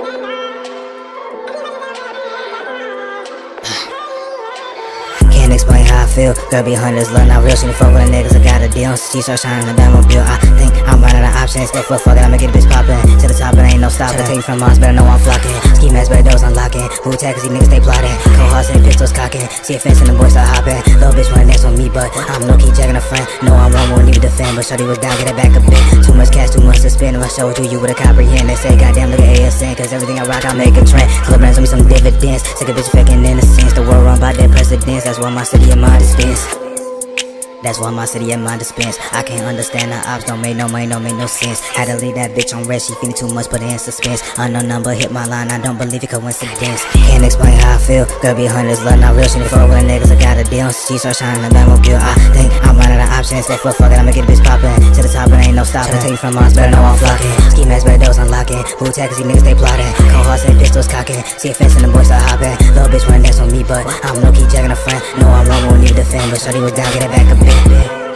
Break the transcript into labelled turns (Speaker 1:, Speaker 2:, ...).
Speaker 1: Can't explain how I feel. Girl behind this love, not real. She fuck with the niggas. I got a deal. She start shining the diamond. I think I'm running out of options. But we're I'ma get a bitch poppin' to the top, and ain't no stoppin'. Take you from Mars, better know I'm flockin'. Ski mask, better those unlocking. Who tag, cause these niggas they plotting. Cold hearts and pistols cockin'. See a fence and the boys start hopping. Little bitch wanna dance me, but I'm no key jacking a friend. No, I'm one, won't even defend. But Shorty was down, get it back a bit. Too much cash, too much to spend. If I showed you, you would've comprehend. They say, goddamn, look at Cause everything I rock, I make a trend. Club brands on me some dividends. Sick of bitch faking innocence. The world run by their precedents. That's why my city and mind dispense. That's why my city and my dispense. I can't understand the ops, don't make no money, don't make no sense. Had to leave that bitch on red, she feeling too much, put her in suspense. Unknown number hit my line, I don't believe it coincidence. Can't explain how I feel, girl be hunters, love not real. She with the niggas, I got a deal. She start shining the Batmobile. I think I'm running out of options. Say fuck, fuck it, I'ma get a bitch poppin'. To the top, it ain't no stopping. Take you from Mars, better know I'm flocking. Ski mask, better doors unlocking. Who tag, cause these niggas they plotting. Cold hearts and pistols cocking. See a fence and the boys start hopping. Little bitch run next on me, but I'm no key jacking a friend. No, But Shorty was down, get it back a bit.